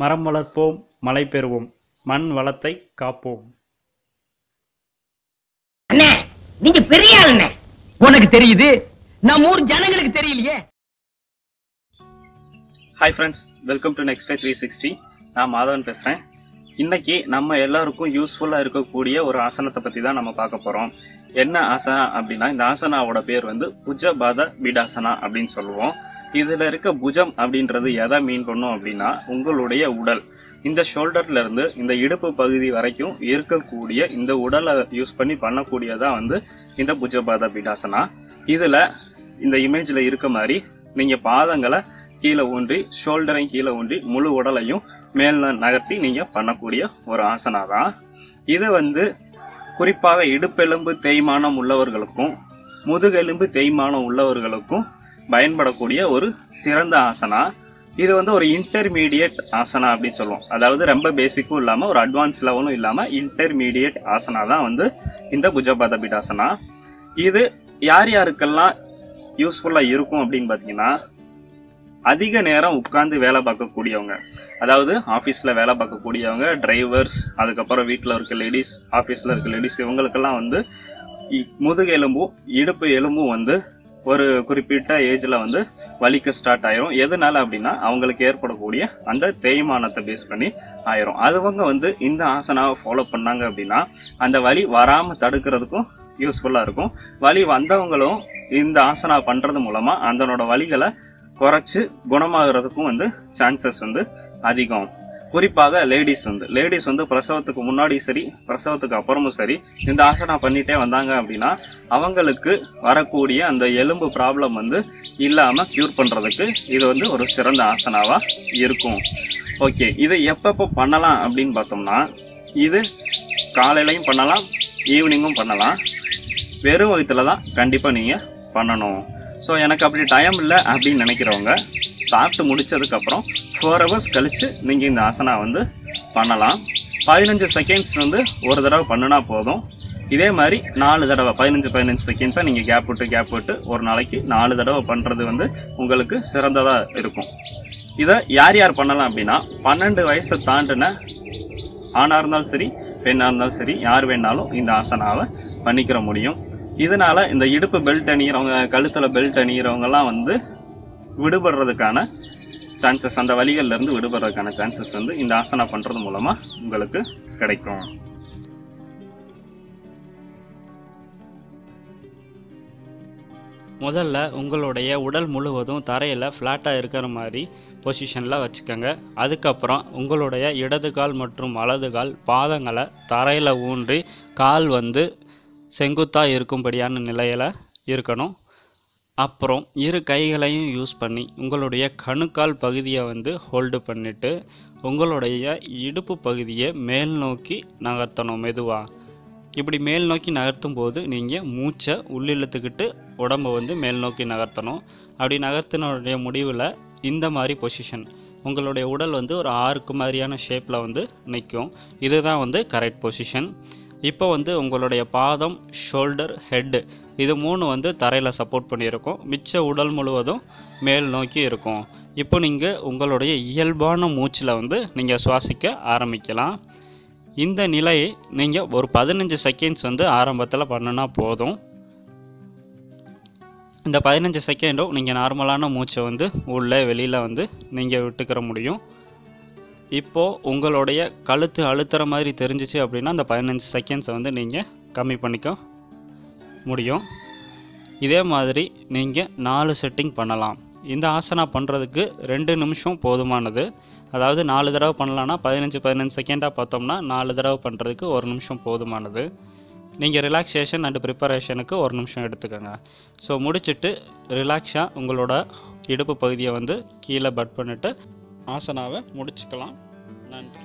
மரம் வளர்ப்போம் மழை பெறுவோம். மண் வளத்தை காப்போம். அண்ணே நீங்க பெரிய ஆளுண்ணே. உனக்கு தெரியுது? நம்ம ஊர் ஜனங்களுக்கு தெரியலையே. Hi friends welcome to next three sixty நான் மாதவன் பேசுகிறேன் இன்னைக்கு நம்ம எல்லாருக்கும் யூஸ்ஃபுல்லாக இருக்கக்கூடிய ஒரு ஆசனத்தை பற்றி தான் நம்ம பார்க்க போகிறோம் என்ன ஆசனா அப்படின்னா இந்த ஆசனாவோட பேர் வந்து புஜபாத பீடாசனா அப்படின்னு சொல்லுவோம். இதில் இருக்க புஜம் அப்படின்றது எதை மீன் பண்ணும் அப்படின்னா உங்களுடைய உடல். இந்த ஷோல்டர்லேருந்து இந்த இடுப்பு பகுதி வரைக்கும் இருக்கக்கூடிய இந்த உடலை யூஸ் பண்ணி பண்ணக்கூடியதான் வந்து இந்த புஜபாத பீடாசனா. இதில் இந்த இமேஜில் இருக்க மாதிரி நீங்கள் பாதங்களை கீழே ஊன்றி ஷோல்டரையும் கீழே ஊன்றி முழு உடலையும் மேல் நகர்த்தி நீங்கள் பண்ணக்கூடிய ஒரு ஆசனா தான். இது வந்து குறிப்பாக இடுப்பெலும்பு தேய்மானம் உள்ளவர்களுக்கும் முதுகெலும்பு தேய்மானம் உள்ளவர்களுக்கும் பயன்படக்கூடிய ஒரு சிறந்த ஆசனா. இது வந்து ஒரு இன்டர்மீடியட் ஆசனா அப்படின்னு சொல்லுவோம். அதாவது ரொம்ப பேசிக்கும் இல்லாமல் ஒரு அட்வான்ஸ் லெவலும் இல்லாமல் இன்டர்மீடியட் ஆசனா தான் வந்து இந்த புஜபாத பீடாசனா இது யார் யாருக்கெல்லாம் யூஸ்ஃபுல்லாக இருக்கும் அப்படின்னு பார்த்தீங்கன்னா அதிக நேரம் உட்காந்து வேலை பார்க்கக்கூடியவங்க. அதாவது ஆஃபீஸில் வேலை பார்க்கக்கூடியவங்க டிரைவர்ஸ் அதுக்கப்புறம் வீட்டில் இருக்க லேடிஸ் ஆஃபீஸில் இருக்க லேடிஸ் இவங்களுக்கெல்லாம் வந்து இ- முதுகு எலும்பும் இடுப்பு எலும்பும் வந்து ஒரு குறிப்பிட்ட ஏஜில் வந்து வலிக்க ஸ்டார்ட் ஆயிரும். எதனால அப்படின்னா அவங்களுக்கு ஏற்படக்கூடிய அந்த தேய்மானத்தை பேஸ் பண்ணி ஆயிரும். அதுவங்க வந்து இந்த ஆசனாவை ஃபாலோ பண்ணாங்க அப்படின்னா அந்த வலி வராமல் தடுக்கிறதுக்கும் யூஸ்ஃபுல்லாக இருக்கும். வலி வந்தவங்களும் இந்த ஆசனா பண்ணுறது மூலமாக அதனோட வலிகளை குறைச்சி குணமாகிறதுக்கும் வந்து சான்சஸ் வந்து அதிகம். குறிப்பாக லேடிஸ் வந்து. லேடிஸ் வந்து பிரசவத்துக்கு முன்னாடி சரி பிரசவத்துக்கு அப்புறமும் சரி இந்த ஆசனா பண்ணிட்டே வந்தாங்க அப்படின்னா அவங்களுக்கு வரக்கூடிய அந்த எலும்பு ப்ராப்ளம் வந்து இல்லாமல் க்யூர் பண்ணுறதுக்கு இது வந்து ஒரு சிறந்த ஆசனாவாக இருக்கும். ஓகே இதை எப்பப்போ பண்ணலாம் அப்படின்னு பார்த்தோம்னா இது காலையிலையும் பண்ணலாம் ஈவினிங்கும் பண்ணலாம். வெறும் வயிற்றில் தான் கண்டிப்பாக நீங்கள் பண்ணணும். ஸோ எனக்கு அப்படி டைம் இல்லை அப்படின்னு நினைக்கிறவங்க சாப்பிட்டு முடிச்சதுக்கப்புறம் ஃபோர் ஹவர்ஸ் கழித்து நீங்கள் இந்த ஆசனா வந்து பண்ணலாம். பதினஞ்சு செகண்ட்ஸ் வந்து ஒரு தடவை பண்ணுனா போதும். இதே மாதிரி நாலு தடவை பதினஞ்சு பதினஞ்சு செகண்ட்ஸாக நீங்கள் கேப் விட்டு கேப் விட்டு ஒரு நாளைக்கு நாலு தடவை பண்ணுறது வந்து உங்களுக்கு சிறந்ததாக இருக்கும். இதை யார் யார் பண்ணலாம் அப்படின்னா பன்னெண்டு வயசை தாண்டின ஆணாக இருந்தாலும் சரி பெண்ணாக இருந்தாலும் சரி யார் வேணாலும் இந்த ஆசனாவை பண்ணிக்கிற முடியும். இதனால் இந்த இடுப்பு பெல்ட் அணிகிறவங்க கழுத்தில் பெல்ட் அணிகிறவங்கலாம் வந்து விடுபடுறதுக்கான சான்சஸ் அந்த வழிகள்லேருந்து விடுபடுறதுக்கான சான்சஸ் வந்து இந்த ஆசனா பண்ணுறது மூலமாக உங்களுக்கு கிடைக்கும். முதல்ல உங்களுடைய உடல் முழுவதும் தரையில் ஃப்ளாட்டாக இருக்கிற மாதிரி பொசிஷனில் வச்சுக்கோங்க. அதுக்கப்புறம் உங்களுடைய இடது கால் மற்றும் வலது கால் பாதங்களை தரையில் ஊன்றி கால் வந்து செங்குத்தாக இருக்கும்படியான நிலையில் இருக்கணும். அப்புறம் இரு கைகளையும் யூஸ் பண்ணி உங்களுடைய கணுக்கால் பகுதியை வந்து ஹோல்டு பண்ணிவிட்டு உங்களுடைய இடுப்பு பகுதியை மேல் நோக்கி நகர்த்தணும் மெதுவாக இப்படி மேல் நோக்கி நகர்த்தும் போது நீங்கள் மூச்சை உள்ளிழுத்துக்கிட்டு உடம்பை வந்து மேல் நோக்கி நகர்த்தணும். அப்படி நகர்த்தினுடைய முடிவில் இந்த மாதிரி பொசிஷன் உங்களுடைய உடல் வந்து ஒரு ஆறுக்கு மாதிரியான ஷேப்பில் வந்து நிற்கும் இதுதான் வந்து கரெக்ட் பொசிஷன் இப்போ வந்து உங்களுடைய பாதம் ஷோல்டர் ஹெட்டு இது மூணு வந்து தரையில் சப்போர்ட் பண்ணியிருக்கும். மிச்ச உடல் முழுவதும் மேல் நோக்கி இருக்கும். இப்போ நீங்கள் உங்களுடைய இயல்பான மூச்சில் வந்து நீங்கள் சுவாசிக்க ஆரம்பிக்கலாம். இந்த நிலையை நீங்கள் ஒரு பதினஞ்சு செகண்ட்ஸ் வந்து ஆரம்பத்தில் பண்ணுனா போதும். இந்த பதினஞ்சு செகண்டும் நீங்கள் நார்மலான மூச்சை வந்து உள்ளே வெளியில் வந்து நீங்கள் விட்டுக்கிற முடியும். இப்போது உங்களுடைய கழுத்து அழுத்துற மாதிரி தெரிஞ்சிச்சு அப்படின்னா அந்த பதினஞ்சு செகண்ட்ஸை வந்து நீங்கள் கம்மி பண்ணிக்க முடியும். இதே மாதிரி நீங்கள் நாலு செட்டிங் பண்ணலாம். இந்த ஆசனா பண்ணுறதுக்கு ரெண்டு நிமிஷம் போதுமானது. அதாவது நாலு தடவை பண்ணலான்னா பதினஞ்சு பதினஞ்சு செகண்டாக பார்த்தோம்னா நாலு தடவை பண்ணுறதுக்கு ஒரு நிமிஷம் போதுமானது. நீங்கள் ரிலாக்ஸேஷன் அண்ட் ப்ரிப்பரேஷனுக்கு ஒரு நிமிஷம் எடுத்துக்கோங்க. ஸோ முடிச்சுட்டு ரிலாக்ஸாக உங்களோட இடுப்பு பகுதியை வந்து கீழே பட் பண்ணிவிட்டு ஆசனாவை முடிச்சுக்கலாம். நன்றி.